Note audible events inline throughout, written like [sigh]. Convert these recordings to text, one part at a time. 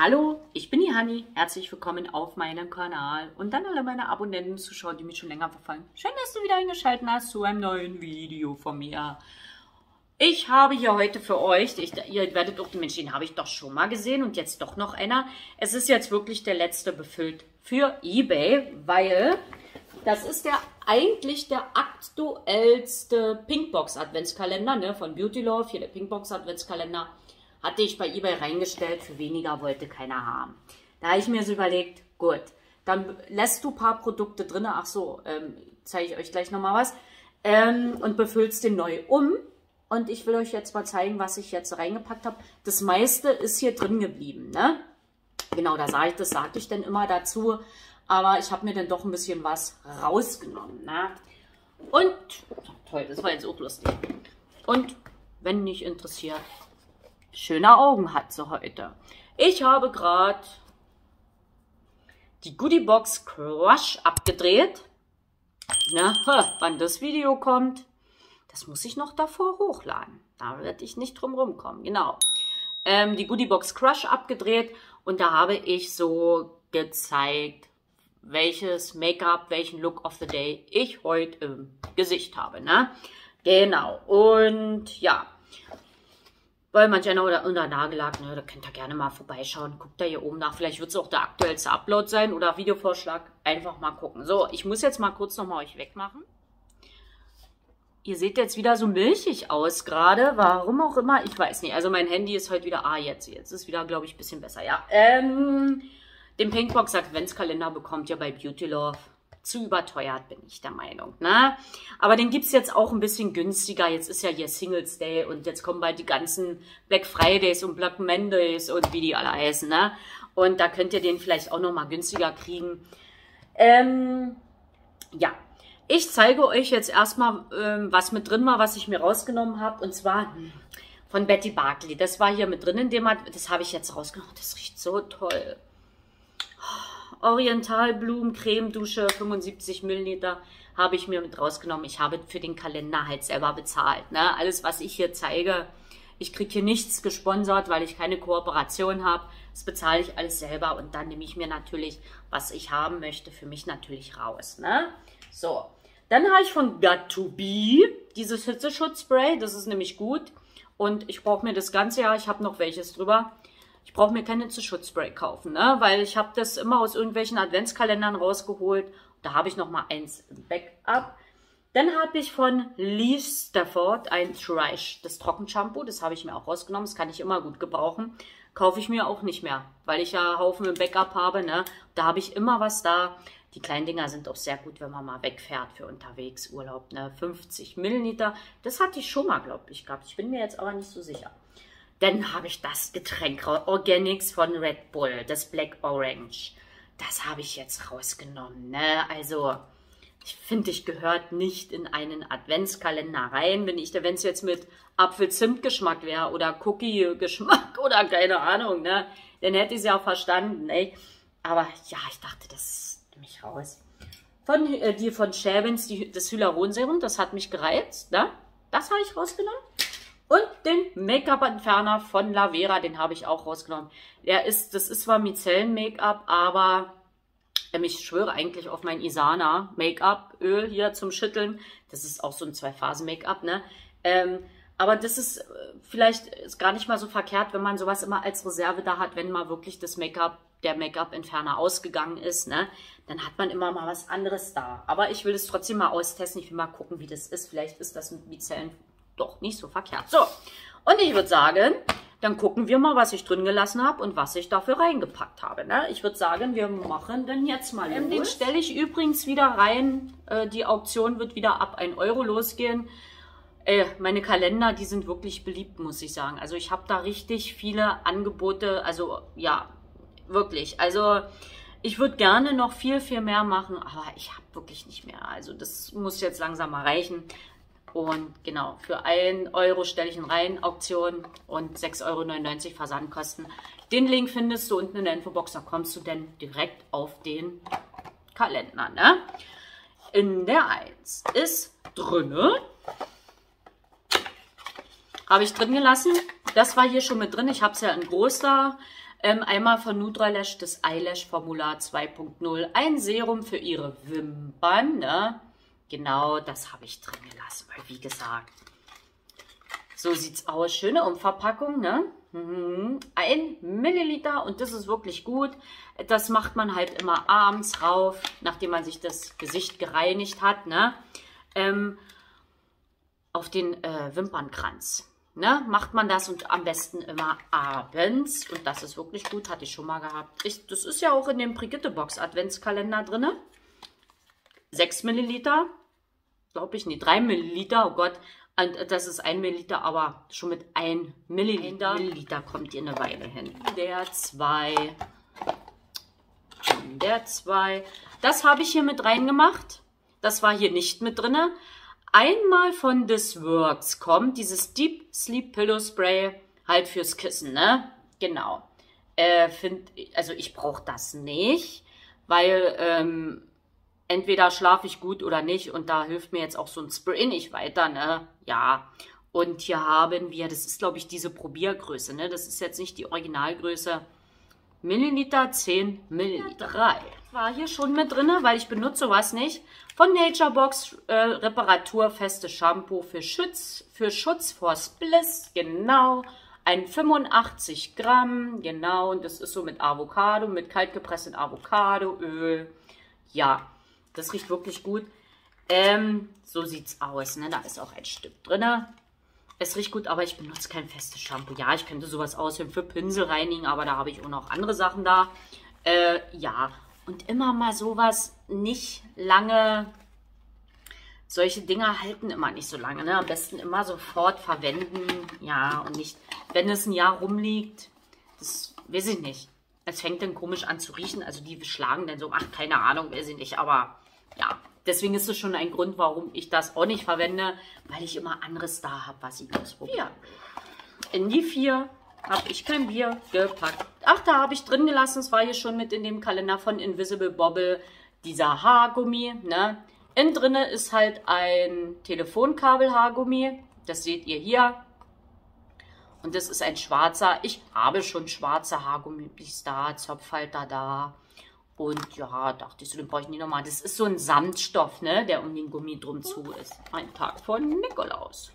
Hallo, ich bin die Hanni. Herzlich willkommen auf meinem Kanal und dann alle meine Abonnenten, Zuschauer, die mich schon länger verfolgen. Schön, dass du wieder eingeschaltet hast zu einem neuen Video von mir. Ich habe hier heute für euch, ich, ihr werdet auch, Mensch, den habe ich doch schon mal gesehen und jetzt doch noch einer. Es ist jetzt wirklich der letzte befüllt für Ebay, weil das ist der eigentlich der aktuellste Pinkbox Adventskalender ne, von Beauty Love, hier der Pinkbox Adventskalender. Hatte ich bei eBay reingestellt, für weniger wollte keiner haben. Da habe ich mir so überlegt, gut, dann lässt du ein paar Produkte drin, ach so, ähm, zeige ich euch gleich nochmal was, ähm, und befüllst den neu um. Und ich will euch jetzt mal zeigen, was ich jetzt reingepackt habe. Das meiste ist hier drin geblieben, ne? Genau, da sage ich, das sage ich dann immer dazu. Aber ich habe mir dann doch ein bisschen was rausgenommen, ne? Und, toll, das war jetzt auch lustig. Und, wenn nicht interessiert, Schöne Augen hat sie heute. Ich habe gerade die Goodie Box Crush abgedreht. Na, wann das Video kommt, das muss ich noch davor hochladen. Da werde ich nicht drum rumkommen. Genau. Ähm, die Goodie Box Crush abgedreht und da habe ich so gezeigt, welches Make-up, welchen Look of the Day ich heute im Gesicht habe. Ne? Genau. Und ja, weil manch einer unter, unter Nagellack, ne, da könnt ihr gerne mal vorbeischauen. Guckt da hier oben nach. Vielleicht wird es auch der aktuellste Upload sein oder Videovorschlag. Einfach mal gucken. So, ich muss jetzt mal kurz nochmal euch wegmachen. Ihr seht jetzt wieder so milchig aus gerade. Warum auch immer, ich weiß nicht. Also mein Handy ist heute wieder, ah jetzt, jetzt ist wieder, glaube ich, ein bisschen besser. Ja, ähm, den Pinkbox Adventskalender bekommt ihr bei Beauty Love zu überteuert, bin ich der Meinung. Ne? Aber den gibt es jetzt auch ein bisschen günstiger. Jetzt ist ja hier Singles Day und jetzt kommen bald die ganzen Black Fridays und Black Mondays und wie die alle heißen. Ne? Und da könnt ihr den vielleicht auch nochmal günstiger kriegen. Ähm, ja, ich zeige euch jetzt erstmal, ähm, was mit drin war, was ich mir rausgenommen habe. Und zwar von Betty Barkley. Das war hier mit drin in dem, das habe ich jetzt rausgenommen. Das riecht so toll. Orientalblumen Cremedusche 75 Milliliter habe ich mir mit rausgenommen. Ich habe für den Kalender halt selber bezahlt. Ne? Alles, was ich hier zeige, ich kriege hier nichts gesponsert, weil ich keine Kooperation habe. Das bezahle ich alles selber und dann nehme ich mir natürlich, was ich haben möchte, für mich natürlich raus. Ne? So, dann habe ich von Got2Be dieses Hitzeschutzspray. Das ist nämlich gut und ich brauche mir das ganze Jahr, ich habe noch welches drüber. Ich brauche mir keine Schutzspray kaufen, ne? weil ich habe das immer aus irgendwelchen Adventskalendern rausgeholt. Da habe ich noch mal eins Backup. Dann habe ich von Lee Stafford ein Trash, das Trockenshampoo. Das habe ich mir auch rausgenommen. Das kann ich immer gut gebrauchen. Kaufe ich mir auch nicht mehr, weil ich ja Haufen im Backup habe. Ne? Da habe ich immer was da. Die kleinen Dinger sind auch sehr gut, wenn man mal wegfährt für unterwegs Urlaub. Ne? 50 Milliliter. Das hatte ich schon mal, glaube ich, gehabt. Ich bin mir jetzt aber nicht so sicher. Dann habe ich das Getränk Organics von Red Bull, das Black Orange. Das habe ich jetzt rausgenommen. Ne? Also, ich finde, ich gehört nicht in einen Adventskalender rein. Wenn ich, wenn es jetzt mit Apfel-Zimt-Geschmack wäre oder Cookie-Geschmack [laughs] oder keine Ahnung, ne? dann hätte ich es ja verstanden. Ey. Aber ja, ich dachte, das nehme ich raus. Von, äh, die von Shavins, die, das Hyaluronserum, das hat mich gereizt. Ne? Das habe ich rausgenommen. Und den Make-up-Entferner von Lavera, den habe ich auch rausgenommen. Der ist, das ist zwar Micellen-Make-up, aber ähm, ich schwöre eigentlich auf mein Isana Make-up-Öl hier zum Schütteln. Das ist auch so ein Zwei-Phasen-Make-up, ne? Ähm, aber das ist äh, vielleicht ist gar nicht mal so verkehrt, wenn man sowas immer als Reserve da hat, wenn mal wirklich das Make-up, der Make-up-Entferner ausgegangen ist, ne? Dann hat man immer mal was anderes da. Aber ich will es trotzdem mal austesten. Ich will mal gucken, wie das ist. Vielleicht ist das mit Micellen doch nicht so verkehrt. So, und ich würde sagen, dann gucken wir mal, was ich drin gelassen habe und was ich dafür reingepackt habe. Ne? Ich würde sagen, wir machen dann jetzt mal ähm, Den stelle ich übrigens wieder rein. Äh, die Auktion wird wieder ab 1 Euro losgehen. Äh, meine Kalender, die sind wirklich beliebt, muss ich sagen. Also ich habe da richtig viele Angebote. Also ja, wirklich. Also ich würde gerne noch viel, viel mehr machen, aber ich habe wirklich nicht mehr. Also das muss jetzt langsam mal reichen. Und genau, für 1 Euro stelle ich ihn rein, Auktion und 6,99 Euro Versandkosten. Den Link findest du unten in der Infobox, da kommst du dann direkt auf den Kalender. Ne? In der 1 ist drinne, habe ich drin gelassen. Das war hier schon mit drin. Ich habe es ja in groß. Ähm, einmal von Nutralash das Eyelash Formular 2.0. Ein Serum für ihre Wimpern. Ne? Genau, das habe ich drin gelassen, weil wie gesagt, so sieht's aus. Schöne Umverpackung, ne? Mhm. Ein Milliliter und das ist wirklich gut. Das macht man halt immer abends rauf, nachdem man sich das Gesicht gereinigt hat, ne? Ähm, auf den äh, Wimpernkranz. Ne, macht man das und am besten immer abends. Und das ist wirklich gut, hatte ich schon mal gehabt. Ich, das ist ja auch in dem Brigitte-Box Adventskalender drin. 6 Milliliter, glaube ich, nee, 3 Milliliter, oh Gott. Und das ist 1 Milliliter, aber schon mit 1 Milliliter. Milliliter kommt ihr eine Weile hin. Der 2. Der 2. Das habe ich hier mit reingemacht. Das war hier nicht mit drin einmal von This Works kommt, dieses Deep Sleep Pillow Spray, halt fürs Kissen, ne? Genau. Äh, find, also ich brauche das nicht, weil ähm, entweder schlafe ich gut oder nicht und da hilft mir jetzt auch so ein Spray nicht weiter, ne? Ja. Und hier haben wir, das ist glaube ich diese Probiergröße, ne? Das ist jetzt nicht die Originalgröße. Milliliter 10 Milliliter. 3. War hier schon mit drin, weil ich benutze sowas nicht. Von Naturebox äh, Reparaturfeste Shampoo für Schutz, für Schutz vor Spliss, genau. Ein 85 Gramm, genau. Und das ist so mit Avocado, mit kaltgepresstem Avocadoöl. Ja, das riecht wirklich gut. Ähm, so sieht's aus, ne? Da ist auch ein Stück drin. Es riecht gut, aber ich benutze kein festes Shampoo. Ja, ich könnte sowas aushören für Pinsel reinigen, aber da habe ich auch noch andere Sachen da. Äh, ja, und immer mal sowas nicht lange. Solche Dinger halten immer nicht so lange. Ne? Am besten immer sofort verwenden. Ja, und nicht, wenn es ein Jahr rumliegt. Das weiß ich nicht. Es fängt dann komisch an zu riechen. Also die schlagen dann so, ach, keine Ahnung, weiß ich nicht. Aber ja, deswegen ist es schon ein Grund, warum ich das auch nicht verwende. Weil ich immer anderes da habe, was ich ausprobiere. In die vier habe ich kein Bier gepackt. Ach, da habe ich drin gelassen, es war hier schon mit in dem Kalender von Invisible Bobble, dieser Haargummi. Ne? Innen drinne ist halt ein Telefonkabel-Haargummi. Das seht ihr hier. Und das ist ein schwarzer. Ich habe schon schwarze Haargummis da, Zopfhalter da. Und ja, dachte ich so, den brauche ich nicht nochmal. Das ist so ein Samtstoff, ne, der um den Gummi drum zu ist. Ein Tag von Nikolaus.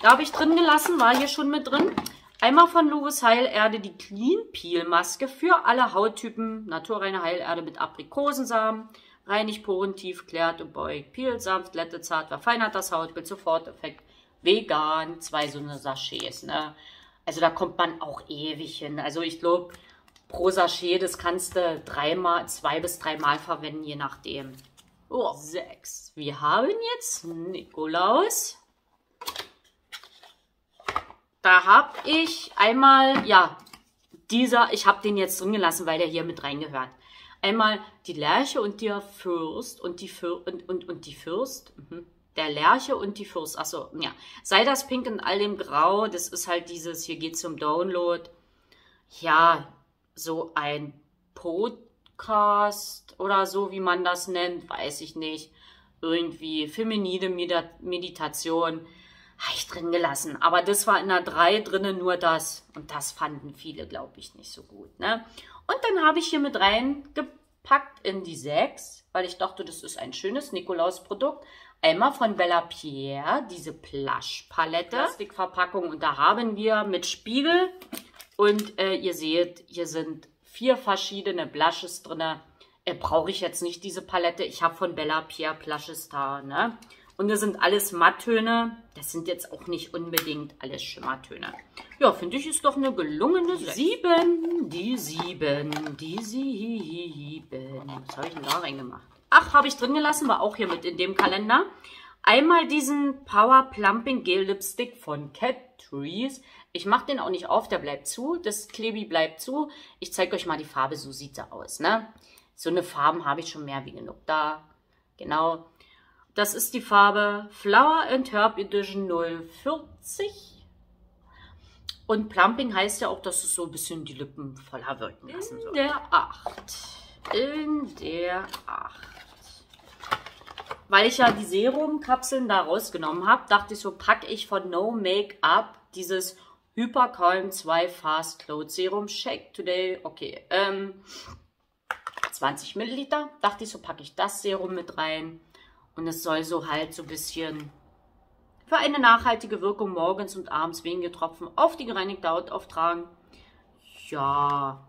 Da habe ich drin gelassen, war hier schon mit drin. Einmal von Louis Heilerde die Clean Peel Maske für alle Hauttypen. Naturreine Heilerde mit Aprikosensamen. Reinigt porentief, klärt und beugt. Peel sanft, glättet zart, verfeinert das Hautbild, Soforteffekt. Vegan, zwei so eine Sachets, ne? Also da kommt man auch ewig hin. Also ich glaube, pro Sachet, das kannst du dreimal, zwei bis dreimal verwenden, je nachdem. Oh, sechs. Wir haben jetzt Nikolaus. Da habe ich einmal, ja, dieser, ich habe den jetzt drin gelassen, weil der hier mit reingehört. Einmal die Lerche und der Fürst und die Für und, und, und die Fürst. Mhm. Der Lerche und die Fürst. Achso, ja. Sei das Pink in all dem Grau. Das ist halt dieses, hier geht zum Download. Ja, so ein Podcast oder so, wie man das nennt, weiß ich nicht. Irgendwie feminine Meditation habe ich drin gelassen. Aber das war in der 3 drinnen nur das. Und das fanden viele, glaube ich, nicht so gut. Ne? Und dann habe ich hier mit reingepackt in die 6, weil ich dachte, das ist ein schönes Nikolaus-Produkt. Einmal von Bella Pierre, diese Plush-Palette. Plastikverpackung. Und da haben wir mit Spiegel. Und äh, ihr seht, hier sind vier verschiedene Blushes drin. Äh, Brauche ich jetzt nicht diese Palette. Ich habe von Bella Pierre Plushes da. Ne? Und das sind alles Matttöne. Das sind jetzt auch nicht unbedingt alles Schimmertöne. Ja, finde ich, ist doch eine gelungene 7. Die 7. Die 7. Was habe ich denn da reingemacht? Ach, habe ich drin gelassen, war auch hier mit in dem Kalender. Einmal diesen Power Plumping Gel Lipstick von Cat Trees. Ich mache den auch nicht auf, der bleibt zu. Das Klebi bleibt zu. Ich zeige euch mal die Farbe, so sieht er aus. Ne? So eine Farben habe ich schon mehr wie genug da. Genau. Das ist die Farbe Flower and Herb Edition 040. Und Plumping heißt ja auch, dass es so ein bisschen die Lippen voller wirken lassen soll. In der 8. In der 8. Weil ich ja die Serumkapseln da rausgenommen habe, dachte ich so, packe ich von No Make-up dieses Hypercalm 2 Fast Cloud Serum Shake Today. Okay, ähm, 20 Milliliter. Dachte ich, so packe ich das Serum mit rein. Und es soll so halt so ein bisschen für eine nachhaltige Wirkung morgens und abends wenige Tropfen auf die gereinigte Haut auftragen. Ja,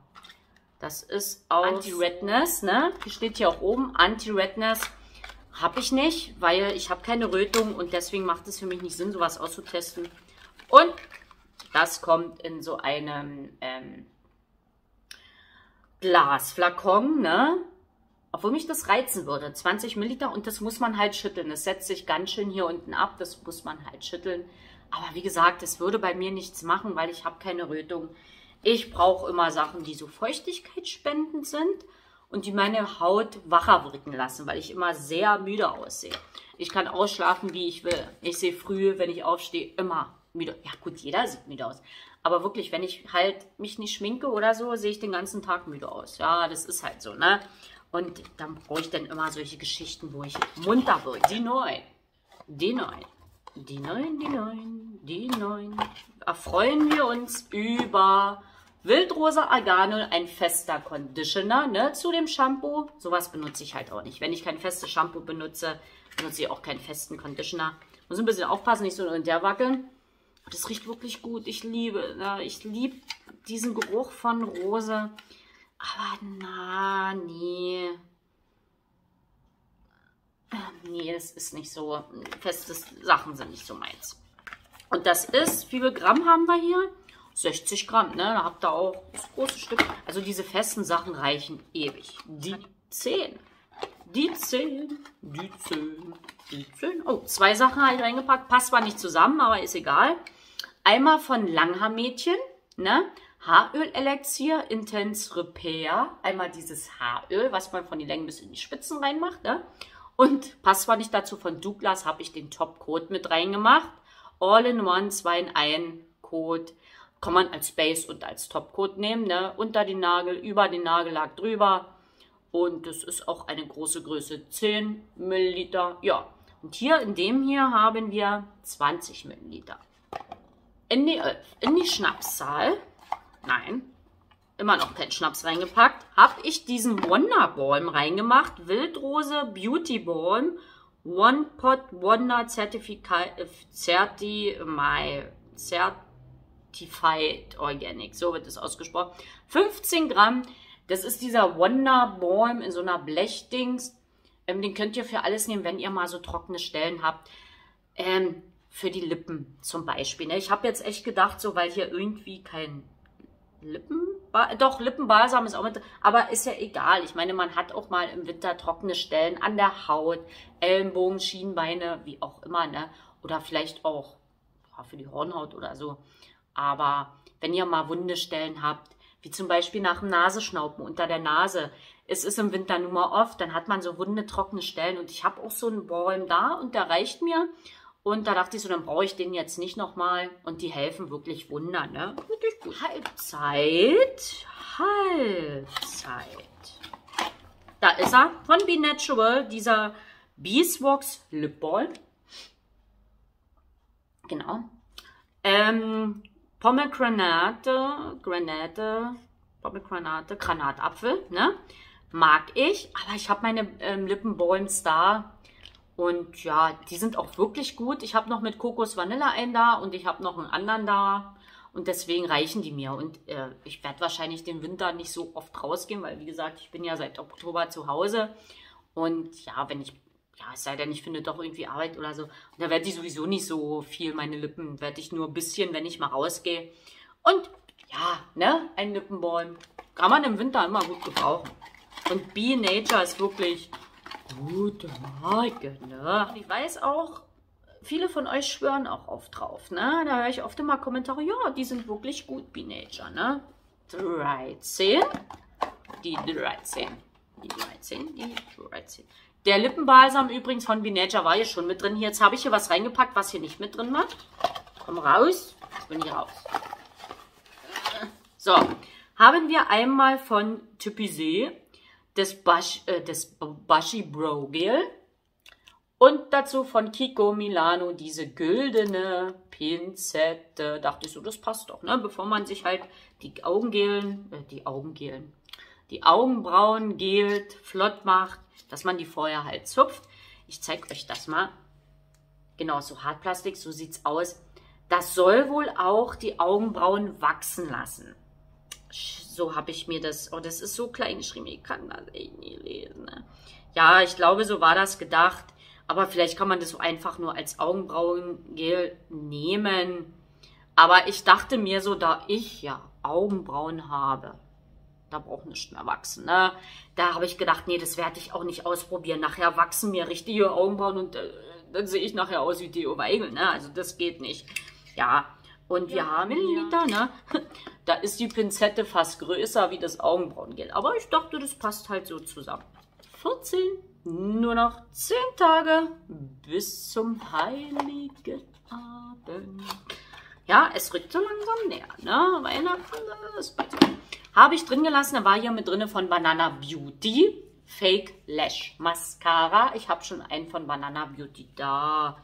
das ist aus Anti-Redness, ne? Hier steht hier auch oben, Anti-Redness habe ich nicht, weil ich habe keine Rötung und deswegen macht es für mich nicht Sinn, sowas auszutesten. Und das kommt in so einem ähm, Glasflakon, ne? Obwohl mich das reizen würde. 20 Milliliter und das muss man halt schütteln. Das setzt sich ganz schön hier unten ab. Das muss man halt schütteln. Aber wie gesagt, das würde bei mir nichts machen, weil ich habe keine Rötung. Ich brauche immer Sachen, die so feuchtigkeitsspendend sind und die meine Haut wacher wirken lassen, weil ich immer sehr müde aussehe. Ich kann ausschlafen, wie ich will. Ich sehe früh, wenn ich aufstehe, immer müde. Ja gut, jeder sieht müde aus. Aber wirklich, wenn ich halt mich nicht schminke oder so, sehe ich den ganzen Tag müde aus. Ja, das ist halt so, ne? Und dann brauche ich dann immer solche Geschichten, wo ich munter bin. Die neun. Die neun. Die neun, die neun, die neun. Erfreuen wir uns über Wildrosa Arganol, ein fester Conditioner ne, zu dem Shampoo. Sowas benutze ich halt auch nicht. Wenn ich kein festes Shampoo benutze, benutze ich auch keinen festen Conditioner. Muss ein bisschen aufpassen, nicht so in der wackeln. Das riecht wirklich gut. Ich liebe, ich liebe diesen Geruch von Rose. Aber na, nee. Ähm, nee, das ist nicht so. Feste Sachen sind nicht so meins. Und das ist, wie viel Gramm haben wir hier? 60 Gramm, ne? Da habt ihr auch das große Stück. Also diese festen Sachen reichen ewig. Die 10. Die 10. Die 10. Die 10. Oh, zwei Sachen habe ich reingepackt. Passt zwar nicht zusammen, aber ist egal. Einmal von Langhaar-Mädchen, ne? Haaröl-Elixier Intense Repair. Einmal dieses Haaröl, was man von den Längen bis in die Spitzen reinmacht. Ne? Und passt zwar nicht dazu, von Douglas habe ich den Top-Code mit reingemacht. All-in-One 2 in 1 Code. Kann man als Base und als Top-Code nehmen. Ne? Unter den Nagel, über den Nagellack drüber. Und das ist auch eine große Größe, 10 Milliliter. Ja, und hier in dem hier haben wir 20 Milliliter. In die, in die Schnapszahl nein, immer noch kein Schnaps reingepackt, habe ich diesen Wonder Balm reingemacht. Wildrose Beauty Balm. One Pot Wonder Certified, Certi, my, Certified Organic. So wird es ausgesprochen. 15 Gramm. Das ist dieser Wonder Balm in so einer Blechdings. Ähm, den könnt ihr für alles nehmen, wenn ihr mal so trockene Stellen habt. Ähm, für die Lippen zum Beispiel. Ne? Ich habe jetzt echt gedacht, so weil hier irgendwie kein Lippen, doch Lippenbalsam ist auch mit, aber ist ja egal. Ich meine, man hat auch mal im Winter trockene Stellen an der Haut, Ellenbogen, Schienbeine, wie auch immer, ne? Oder vielleicht auch für die Hornhaut oder so. Aber wenn ihr mal Wundestellen habt, wie zum Beispiel nach dem Nasenschnauben unter der Nase, es ist im Winter nun mal oft, dann hat man so wunde, trockene Stellen und ich habe auch so einen Balm da und der reicht mir und da dachte ich so, dann brauche ich den jetzt nicht nochmal. Und die helfen wirklich Wunder, ne? Halbzeit. Halbzeit. Da ist er. Von Be Natural. Dieser Beeswax Lip Ball. Genau. Ähm, Pomegranate, Granate, Pomegranate, Granatapfel, ne? Mag ich, aber ich habe meine ähm, Lippenbalms da und ja, die sind auch wirklich gut. Ich habe noch mit Kokos Vanille einen da und ich habe noch einen anderen da. Und deswegen reichen die mir. Und äh, ich werde wahrscheinlich den Winter nicht so oft rausgehen, weil wie gesagt, ich bin ja seit Oktober zu Hause. Und ja, wenn ich, ja, es sei denn, ich finde doch irgendwie Arbeit oder so. Und da werde ich sowieso nicht so viel meine Lippen, werde ich nur ein bisschen, wenn ich mal rausgehe. Und ja, ne, ein Lippenbalm kann man im Winter immer gut gebrauchen. Und Be Nature ist wirklich Gute Marke, ne? Ich weiß auch, viele von euch schwören auch oft drauf, ne? Da höre ich oft immer Kommentare, ja, die sind wirklich gut, B-Nature, ne? 13. Die 13. Die 13, die 13. Der Lippenbalsam übrigens von B-Nature war hier schon mit drin. Jetzt habe ich hier was reingepackt, was hier nicht mit drin war. Komm raus. Jetzt bin ich raus. So, haben wir einmal von Typisee des, Bash, äh, des Bashi Bro Gel Und dazu von Kiko Milano diese güldene Pinzette. Dachte ich so, das passt doch, ne? Bevor man sich halt die Augengelen, äh, die Augengelen, die Augenbrauen gelt, flott macht, dass man die vorher halt zupft. Ich zeige euch das mal. Genau, so Hartplastik, so sieht's aus. Das soll wohl auch die Augenbrauen wachsen lassen. So habe ich mir das, oh, das ist so klein geschrieben, ich kann das echt nie lesen. Ne? Ja, ich glaube, so war das gedacht. Aber vielleicht kann man das so einfach nur als Augenbrauengel nehmen. Aber ich dachte mir so, da ich ja Augenbrauen habe, da braucht nichts mehr wachsen. Ne? Da habe ich gedacht, nee, das werde ich auch nicht ausprobieren. Nachher wachsen mir richtige Augenbrauen und äh, dann sehe ich nachher aus wie Theo Weigel. Ne? Also das geht nicht. Ja, und wir ja, haben Milliliter, ne? [laughs] Da ist die Pinzette fast größer wie das Augenbrauengel. Aber ich dachte, das passt halt so zusammen. 14, nur noch 10 Tage bis zum Heiligen Abend. Ja, es rückt so langsam näher, ne? Weihnachten ist bald. Habe ich drin gelassen, da war hier mit drin von Banana Beauty. Fake Lash Mascara. Ich habe schon einen von Banana Beauty da.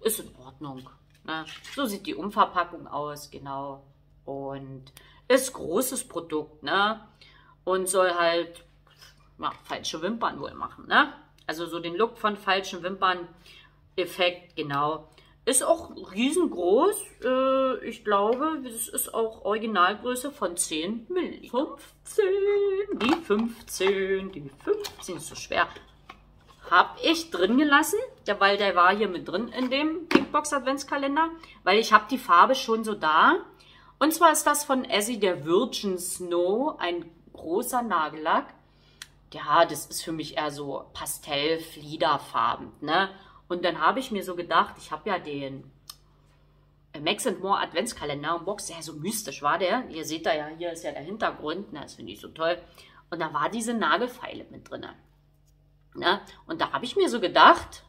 Ist in Ordnung. Ne? So sieht die Umverpackung aus, genau. Und ist großes Produkt, ne? Und soll halt ja, falsche Wimpern wohl machen, ne? Also so den Look von falschen Wimpern Effekt, genau. Ist auch riesengroß. Äh, ich glaube, es ist auch Originalgröße von 10 Milliliter. 15, die 15, die 15 ist so schwer habe ich drin gelassen, weil der war hier mit drin in dem Pinkbox Adventskalender, weil ich habe die Farbe schon so da. Und zwar ist das von Essie der Virgin Snow, ein großer Nagellack. Ja, das ist für mich eher so Pastell-Fliederfarben, ne? Und dann habe ich mir so gedacht, ich habe ja den Max More Adventskalender und Box, der so mystisch war der. Ihr seht da ja, hier ist ja der Hintergrund, ne? das finde ich so toll. Und da war diese Nagelfeile mit drin. Ne? Und da habe ich mir so gedacht,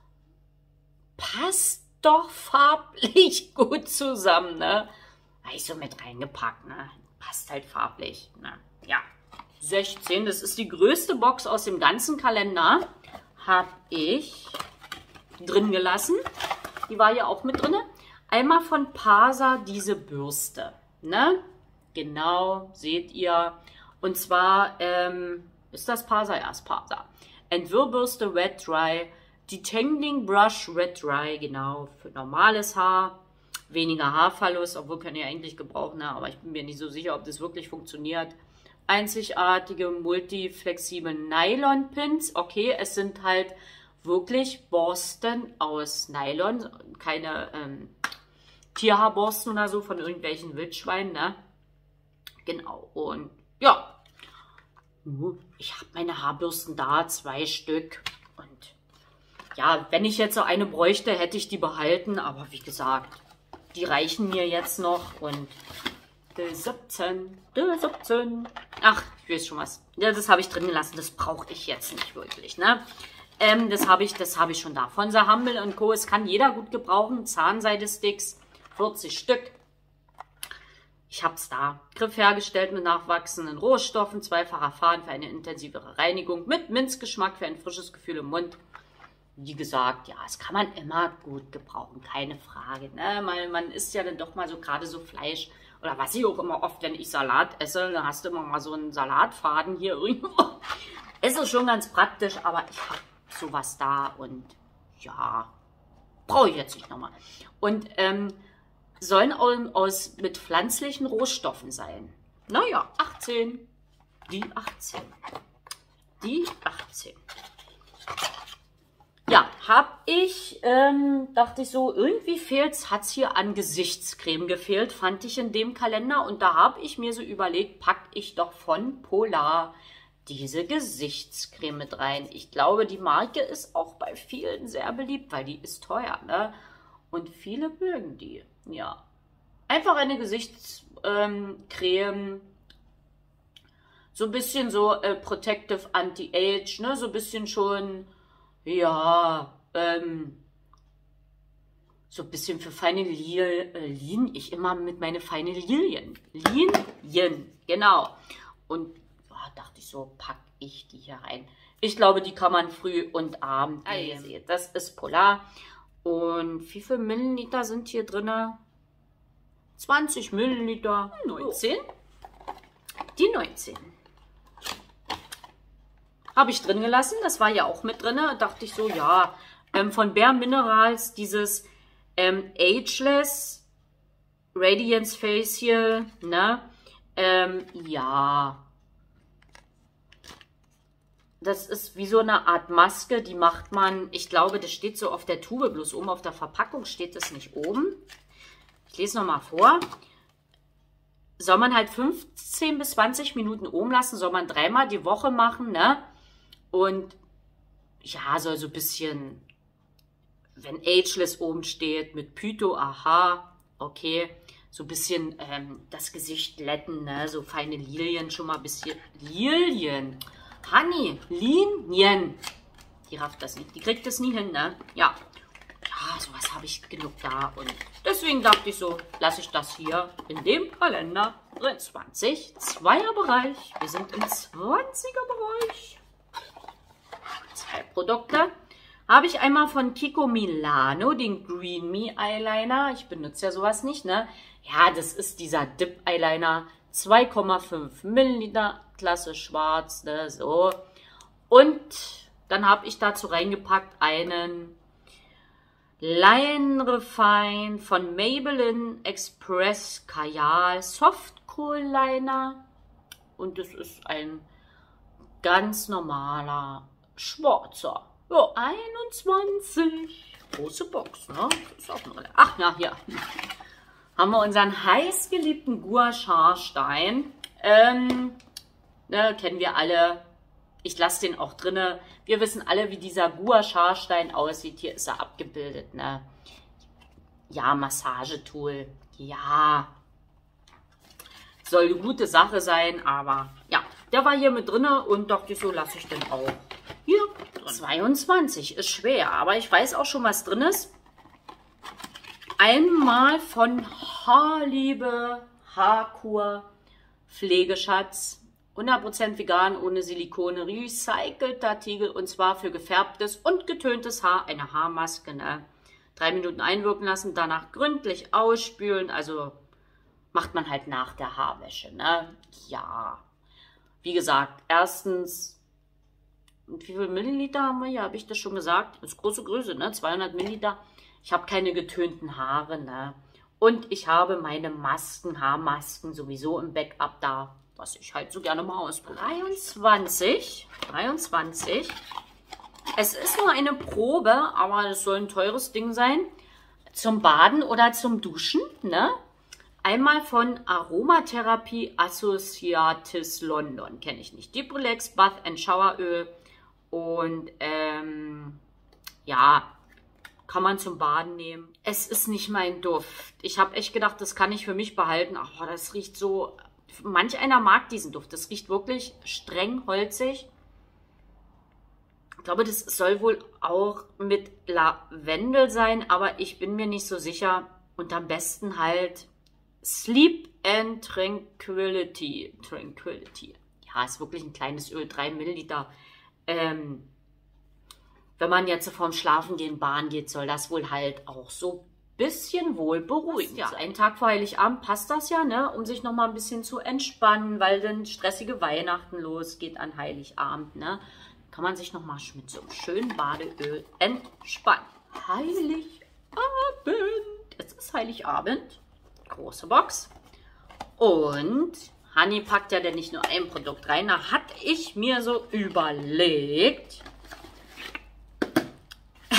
passt doch farblich [laughs] gut zusammen. Ne? Habe ich so mit reingepackt. Ne? Passt halt farblich. Ne? Ja, 16, das ist die größte Box aus dem ganzen Kalender. Habe ich drin gelassen. Die war hier auch mit drin. Einmal von Pasa diese Bürste. Ne? Genau, seht ihr. Und zwar ähm, ist das Pasa? Ja, ist Pasa. Entwirrbürste Wet Dry, Detangling Brush Wet Dry, genau, für normales Haar. Weniger Haarverlust, obwohl kann ihr eigentlich gebrauchen, ne? aber ich bin mir nicht so sicher, ob das wirklich funktioniert. Einzigartige multiflexible Nylon-Pins. Okay, es sind halt wirklich Borsten aus Nylon, keine ähm, Tierhaarborsten oder so von irgendwelchen Wildschweinen, ne? Genau, und ja, ich habe meine Haarbürsten da, zwei Stück. Und ja, wenn ich jetzt so eine bräuchte, hätte ich die behalten. Aber wie gesagt, die reichen mir jetzt noch. Und die 17, die 17. Ach, ich weiß schon was. Ja, das habe ich drin gelassen. Das brauche ich jetzt nicht wirklich, ne? Ähm, das habe ich, das ich schon da. Von Sahambel Co. Es kann jeder gut gebrauchen. Zahnseide-Sticks, 40 Stück. Ich habe es da. Griff hergestellt mit nachwachsenden Rohstoffen, zweifacher Faden für eine intensivere Reinigung, mit Minzgeschmack für ein frisches Gefühl im Mund. Wie gesagt, ja, das kann man immer gut gebrauchen, keine Frage. Ne? Man, man isst ja dann doch mal so gerade so Fleisch oder was ich auch immer oft, wenn ich Salat esse, dann hast du immer mal so einen Salatfaden hier [laughs] irgendwo. Es ist schon ganz praktisch, aber ich habe sowas da und ja, brauche ich jetzt nicht nochmal. Und ähm, sollen aus mit pflanzlichen Rohstoffen sein. Naja, 18. Die 18. Die 18. Ja, habe ich, ähm, dachte ich so, irgendwie fehlt's, hat's hier an Gesichtscreme gefehlt, fand ich in dem Kalender. Und da habe ich mir so überlegt, pack ich doch von Polar diese Gesichtscreme mit rein. Ich glaube, die Marke ist auch bei vielen sehr beliebt, weil die ist teuer, ne? Und viele mögen die. Ja. Einfach eine Gesichtscreme. Ähm, so ein bisschen so äh, Protective Anti-Age, ne? So ein bisschen schon, ja, ähm, so ein bisschen für feine Lilien, äh, Lilien, ich immer mit meine feine Lilien. Lilien, genau. Und ja, dachte ich so, pack ich die hier rein. Ich glaube, die kann man früh und abend nehmen. Das ist Polar. Und wie viel Milliliter sind hier drin? 20 Milliliter. 19. Die 19. Habe ich drin gelassen. Das war ja auch mit drin. Da dachte ich so, ja, ähm, von Bare Minerals dieses ähm, Ageless Radiance Facial, ne? Ähm, ja. Das ist wie so eine Art Maske, die macht man, ich glaube, das steht so auf der Tube, bloß oben auf der Verpackung steht das nicht oben. Ich lese nochmal vor. Soll man halt 15 bis 20 Minuten oben lassen, soll man dreimal die Woche machen, ne? Und ja, soll so ein bisschen, wenn Ageless oben steht, mit Pytho, aha, okay so ein bisschen ähm, das Gesicht letten, ne? so feine Lilien schon mal ein bisschen. Lilien! Honey, Linien! Die rafft das nicht, die kriegt das nie hin, ne? Ja. Ja, sowas habe ich genug da. Und deswegen dachte ich so, lasse ich das hier in dem Kalender drin. 20, Zweier Bereich. Wir sind im 20er Bereich. Zwei Produkte habe ich einmal von Kiko Milano den Green Me Eyeliner. Ich benutze ja sowas nicht, ne? Ja, das ist dieser Dip Eyeliner. 2,5 Milliliter, klasse schwarz, ne, so. Und dann habe ich dazu reingepackt einen Line Refine von Maybelline Express Kajal Soft Cool Liner. Und das ist ein ganz normaler schwarzer. Ja, 21. Große Box, ne? Ist auch eine Ach, ja, hier haben wir unseren heißgeliebten Gua-Sha-Stein. Ähm, ne, kennen wir alle. Ich lasse den auch drinne. Wir wissen alle, wie dieser Gua-Sha-Stein aussieht. Hier ist er abgebildet. Ne? Ja, Massagetool. Ja. Soll eine gute Sache sein, aber ja. Der war hier mit drinne und dachte ich so, lasse ich den auch. Hier, 22 ist schwer, aber ich weiß auch schon, was drin ist. Einmal von Haarliebe Haarkur Pflegeschatz. 100% vegan, ohne Silikone, recycelter Tiegel und zwar für gefärbtes und getöntes Haar. Eine Haarmaske, ne? Drei Minuten einwirken lassen, danach gründlich ausspülen. Also macht man halt nach der Haarwäsche, ne? Ja. Wie gesagt, erstens, wie viel Milliliter haben wir hier? Habe ich das schon gesagt? Das ist große Größe, ne? 200 Milliliter. Ich habe keine getönten Haare, ne? Und ich habe meine Masken, Haarmasken sowieso im Backup da, was ich halt so gerne mal ausprobiere. 23, 23. Es ist nur eine Probe, aber es soll ein teures Ding sein. Zum Baden oder zum Duschen, ne? Einmal von Aromatherapie Associates London, kenne ich nicht. Deep Relax Bath and Shower Öl und ähm, ja, kann man zum Baden nehmen. Es ist nicht mein Duft. Ich habe echt gedacht, das kann ich für mich behalten. Aber das riecht so... Manch einer mag diesen Duft. Das riecht wirklich streng holzig. Ich glaube, das soll wohl auch mit Lavendel sein, aber ich bin mir nicht so sicher. Und am besten halt Sleep and Tranquility. Tranquility. Ja, ist wirklich ein kleines Öl, 3 Milliliter. Ähm, wenn man jetzt vorm Schlafengehen Bahn geht, soll das wohl halt auch so bisschen wohl beruhigen. Ja, einen Tag vor Heiligabend passt das ja, ne, um sich nochmal ein bisschen zu entspannen, weil dann stressige Weihnachten losgeht an Heiligabend, ne. Kann man sich nochmal mit so einem schönen Badeöl entspannen. Heiligabend. Es ist Heiligabend. Große Box. Und Honey packt ja denn nicht nur ein Produkt rein. Da hatte ich mir so überlegt,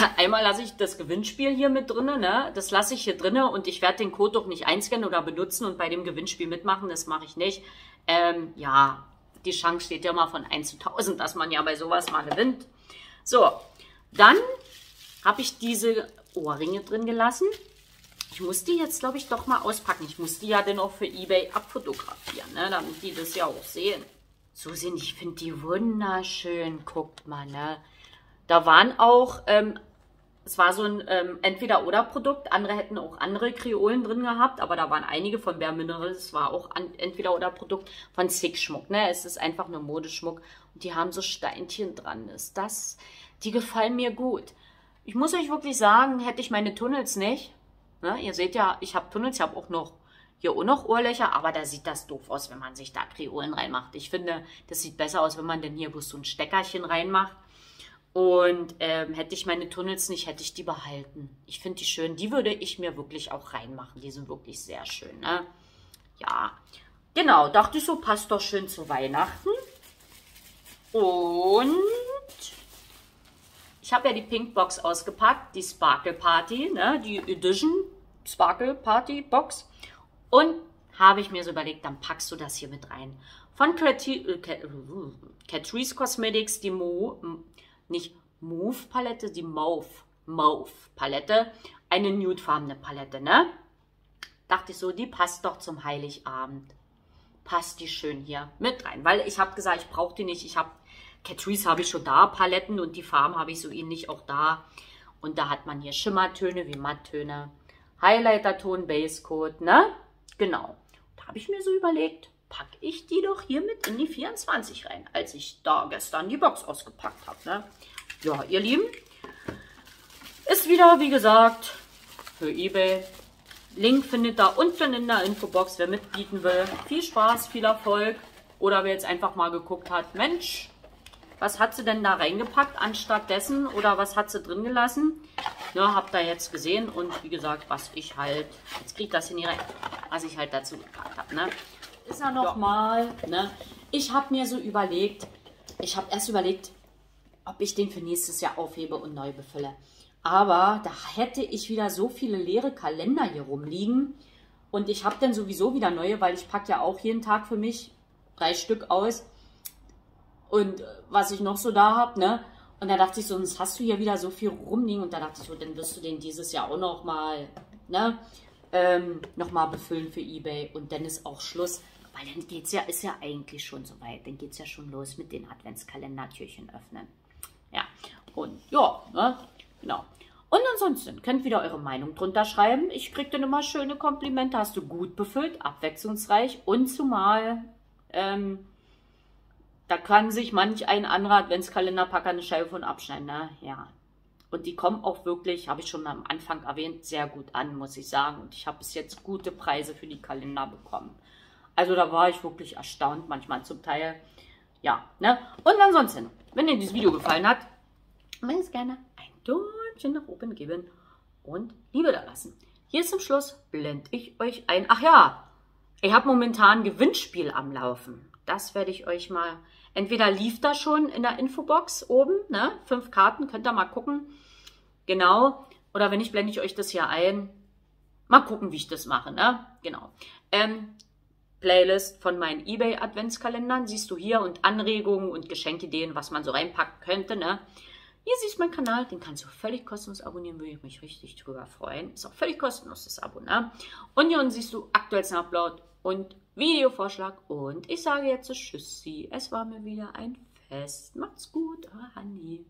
[laughs] einmal lasse ich das Gewinnspiel hier mit drinne, ne? Das lasse ich hier drinne und ich werde den Code doch nicht einscannen oder benutzen und bei dem Gewinnspiel mitmachen. Das mache ich nicht. Ähm, ja, die Chance steht ja mal von 1 zu 1000, dass man ja bei sowas mal gewinnt. So, dann habe ich diese Ohrringe drin gelassen. Ich muss die jetzt, glaube ich, doch mal auspacken. Ich muss die ja dann auch für Ebay abfotografieren, ne? damit die das ja auch sehen. So sind, ich finde die wunderschön. Guckt mal, ne? Da waren auch ähm, es war so ein ähm, Entweder-Oder-Produkt. Andere hätten auch andere Kreolen drin gehabt, aber da waren einige von Bare Minerals. Es war auch ein Entweder-Oder-Produkt von Six Schmuck. Ne? Es ist einfach nur Modeschmuck. Und die haben so Steinchen dran. Ist das, die gefallen mir gut. Ich muss euch wirklich sagen, hätte ich meine Tunnels nicht. Ne? Ihr seht ja, ich habe Tunnels, ich habe auch noch hier auch noch Ohrlöcher, aber da sieht das doof aus, wenn man sich da Kreolen reinmacht. Ich finde, das sieht besser aus, wenn man denn hier bloß so ein Steckerchen reinmacht. Und ähm, hätte ich meine Tunnels nicht, hätte ich die behalten. Ich finde die schön. Die würde ich mir wirklich auch reinmachen. Die sind wirklich sehr schön. Ne? Ja, genau. Dachte ich so, passt doch schön zu Weihnachten. Und ich habe ja die Pink Box ausgepackt, die Sparkle Party, ne? die Edition Sparkle Party Box. Und habe ich mir so überlegt, dann packst du das hier mit rein. Von äh, Catrice Cosmetics, die Mo nicht Move Palette, die Mauve, Mauve Palette, eine nudefarbene Palette, ne? Dachte ich so, die passt doch zum Heiligabend. Passt die schön hier mit rein, weil ich habe gesagt, ich brauche die nicht. Ich habe Catrice habe ich schon da, Paletten und die Farben habe ich so ähnlich auch da. Und da hat man hier Schimmertöne wie Matttöne, Highlighter-Ton, Basecoat, ne? Genau. Da habe ich mir so überlegt, packe ich die doch hier mit in die 24 rein, als ich da gestern die Box ausgepackt habe. Ne? Ja, ihr Lieben, ist wieder, wie gesagt, für Ebay. Link findet da unten in der Infobox, wer mitbieten will. Viel Spaß, viel Erfolg. Oder wer jetzt einfach mal geguckt hat, Mensch, was hat sie denn da reingepackt anstatt dessen? Oder was hat sie drin gelassen? Ja, habt ihr jetzt gesehen. Und wie gesagt, was ich halt, jetzt kriege ich das nicht rein, was ich halt dazu gepackt habe. Ne? Ist er nochmal. Ne? Ich habe mir so überlegt, ich habe erst überlegt, ob ich den für nächstes Jahr aufhebe und neu befülle. Aber da hätte ich wieder so viele leere Kalender hier rumliegen. Und ich habe dann sowieso wieder neue, weil ich packe ja auch jeden Tag für mich drei Stück aus. Und äh, was ich noch so da habe, ne? Und da dachte ich so, sonst hast du hier wieder so viel rumliegen. Und da dachte ich so, dann wirst du den dieses Jahr auch noch mal, ne? Ähm, noch mal befüllen für Ebay. Und dann ist auch Schluss. Weil dann geht's ja, ist ja eigentlich schon soweit. Dann geht es ja schon los mit den Adventskalender-Türchen öffnen. Ja, und ja, ne, genau. Und ansonsten könnt wieder eure Meinung drunter schreiben. Ich kriege dann immer schöne Komplimente. Hast du gut befüllt, abwechslungsreich und zumal ähm, da kann sich manch ein anderer Adventskalenderpacker eine Scheibe von abschneiden. Ne? Ja. Und die kommen auch wirklich, habe ich schon am Anfang erwähnt, sehr gut an, muss ich sagen. Und ich habe bis jetzt gute Preise für die Kalender bekommen. Also da war ich wirklich erstaunt, manchmal zum Teil. Ja, ne? Und ansonsten, wenn dir dieses Video gefallen hat, möchtest gerne ein Däumchen nach oben geben und Liebe da lassen. Hier zum Schluss blende ich euch ein. Ach ja, ich habe momentan ein Gewinnspiel am Laufen. Das werde ich euch mal. Entweder lief da schon in der Infobox oben, ne? Fünf Karten, könnt ihr mal gucken. Genau. Oder wenn nicht, blende ich euch das hier ein. Mal gucken, wie ich das mache, ne? Genau. Ähm, Playlist von meinen eBay Adventskalendern. Siehst du hier und Anregungen und Geschenkideen, was man so reinpacken könnte. Ne? Hier siehst du meinen Kanal, den kannst du völlig kostenlos abonnieren, würde ich mich richtig drüber freuen. Ist auch völlig kostenlos, das Abo. Ne? Und hier unten siehst du aktuellsten Upload und Videovorschlag. Und ich sage jetzt Tschüssi. Es war mir wieder ein Fest. Macht's gut, eure Hanni.